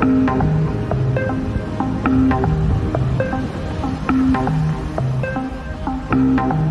Thank you.